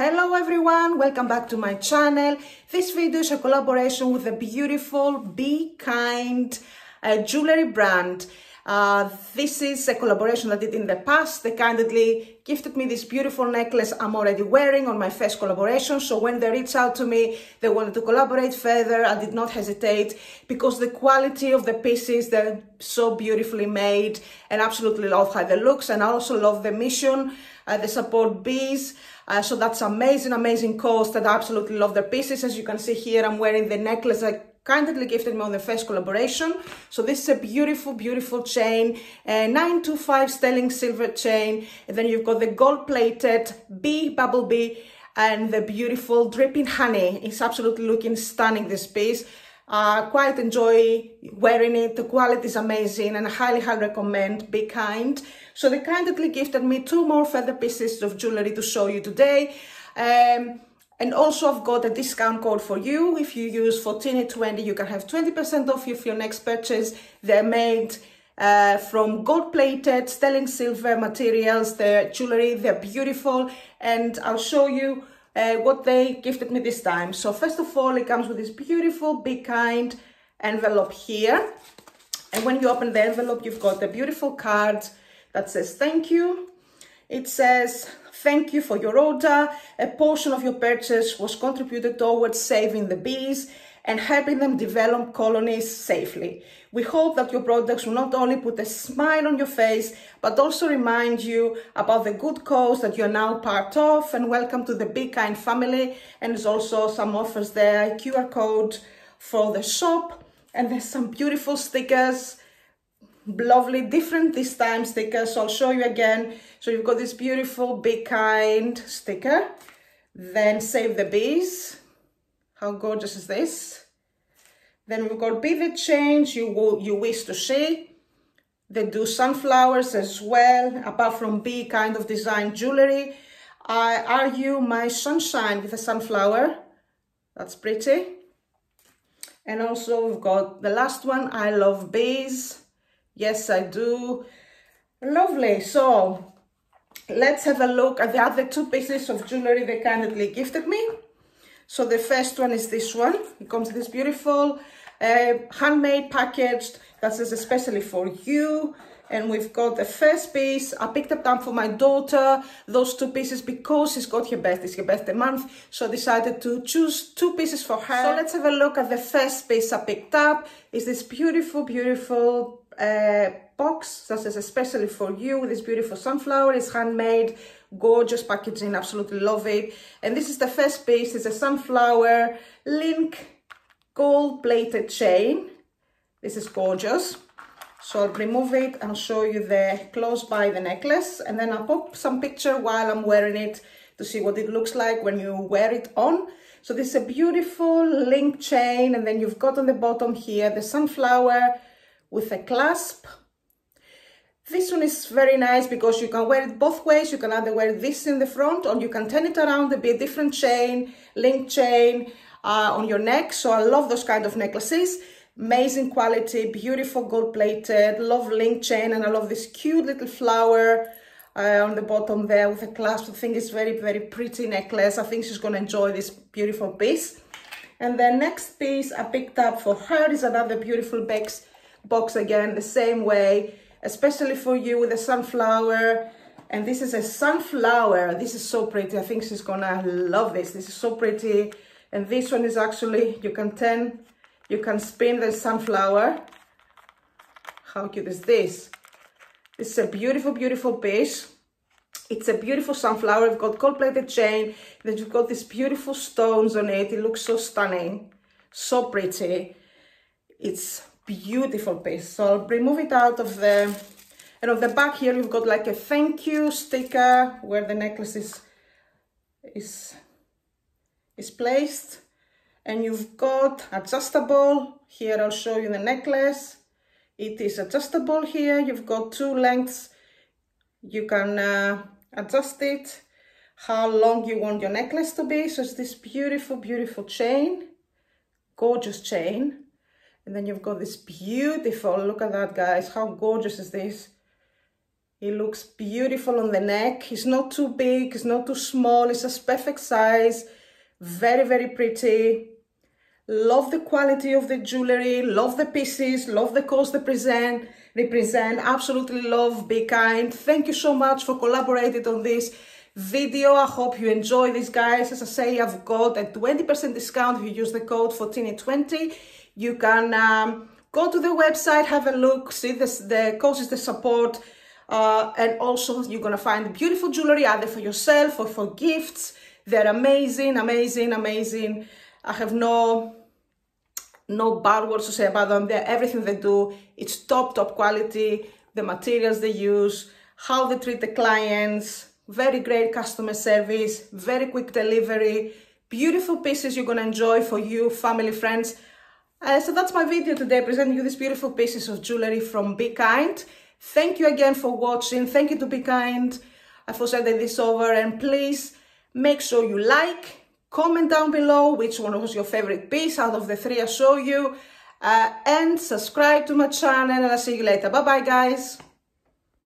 Hello everyone, welcome back to my channel. This video is a collaboration with a beautiful Bee Kind uh, jewelry brand. Uh, this is a collaboration I did in the past. They kindly gifted me this beautiful necklace I'm already wearing on my first collaboration. So when they reached out to me, they wanted to collaborate further. I did not hesitate because the quality of the pieces, they're so beautifully made and absolutely love how they looks. And I also love the mission, uh, the support bees. Uh, so that's amazing, amazing cause that I absolutely love their pieces. As you can see here, I'm wearing the necklace I kindly gifted me on the first collaboration. So this is a beautiful, beautiful chain, a 925 sterling silver chain. And then you've got the gold plated bee, bubble bee, and the beautiful dripping honey. It's absolutely looking stunning, this piece. I uh, quite enjoy wearing it. The quality is amazing and I highly, highly recommend Bee Kind. So they kindly gifted me two more feather pieces of jewelry to show you today. Um, and also I've got a discount code for you. If you use Foteini20, you can have 20% off your next purchase. They're made uh, from gold-plated sterling silver materials. They're jewelry, they're beautiful. And I'll show you uh, what they gifted me this time. So first of all, it comes with this beautiful, Bee Kind envelope here. And when you open the envelope, you've got a beautiful card that says thank you. It says Thank you for your order. A portion of your purchase was contributed towards saving the bees and helping them develop colonies safely. We hope that your products will not only put a smile on your face, but also remind you about the good cause that you're now part of and welcome to the Bee Kind family. And there's also some offers there, QR code for the shop. And there's some beautiful stickers lovely different this time sticker. So i'll show you again. So you've got this beautiful Bee Kind sticker. Then save the bees. How gorgeous is this? Then we've got the change you will you wish to see. They do sunflowers as well apart from be kind of design jewelry. I are you my sunshine with a sunflower? That's pretty. And also we've got the last one I love bees Yes, I do. Lovely. So let's have a look at the other two pieces of jewelry they kindly gifted me. So the first one is this one. It comes this beautiful uh, handmade packaged that says especially for you. And we've got the first piece. I picked up them for my daughter, those two pieces, because she's got her birthday, it's her birthday month. So I decided to choose two pieces for her. So let's have a look at the first piece I picked up. Is this beautiful, beautiful box that says especially for you this beautiful sunflower. It's handmade, gorgeous packaging, absolutely love it. And this is the first piece, it's a sunflower link gold plated chain. This is gorgeous. So I'll remove it and show you the close by the necklace and then I'll pop some picture while I'm wearing it to see what it looks like when you wear it on. So this is a beautiful link chain and then you've got on the bottom here the sunflower with a clasp. This one is very nice because you can wear it both ways. You can either wear this in the front or you can turn it around and be a different chain, link chain uh, on your neck. So I love those kind of necklaces. Amazing quality, beautiful gold plated, love link chain and I love this cute little flower uh, on the bottom there with a clasp. I think it's very, very pretty necklace. I think she's going to enjoy this beautiful piece. And the next piece I picked up for her is another beautiful Bex box again the same way, especially for you with a sunflower. And this is a sunflower. This is so pretty. I think she's gonna love this. This is so pretty. And this one is actually, you can turn, you can spin the sunflower. How cute is this? This is a beautiful, beautiful piece. It's a beautiful sunflower. We've got gold-plated chain. Then you've got these beautiful stones on it. It looks so stunning. So pretty. It's beautiful piece. So I'll remove it out of the, and on the back here, you've got like a thank you sticker where the necklace is, is, is placed. And you've got adjustable. Here I'll show you the necklace. It is adjustable here. You've got two lengths. You can uh, adjust it how long you want your necklace to be. So it's this beautiful, beautiful chain, gorgeous chain. And then you've got this beautiful, look at that guys, how gorgeous is this? It looks beautiful on the neck. It's not too big, it's not too small, it's just perfect size. Very, very pretty. Love the quality of the jewelry, love the pieces, love the cost they present, represent. Absolutely love Bee Kind. Thank you so much for collaborating on this video. I hope you enjoy this, guys. As I say, I've got a 20% discount if you use the code 1420. You can um, go to the website, have a look, see this, the courses, the support, uh, and also you're gonna find beautiful jewelry either for yourself or for gifts. They're amazing, amazing, amazing. I have no no bad words to say about them. They're everything they do. It's top, top quality. The materials they use, how they treat the clients, very great customer service, very quick delivery, beautiful pieces you're gonna enjoy for you, family, friends. Uh, so that's my video today, presenting you these beautiful pieces of jewelry from Bee Kind. Thank you again for watching. Thank you to Bee Kind for sending this over. And please make sure you like, comment down below which one was your favorite piece out of the three I show you. Uh, and subscribe to my channel and I'll see you later. Bye bye guys.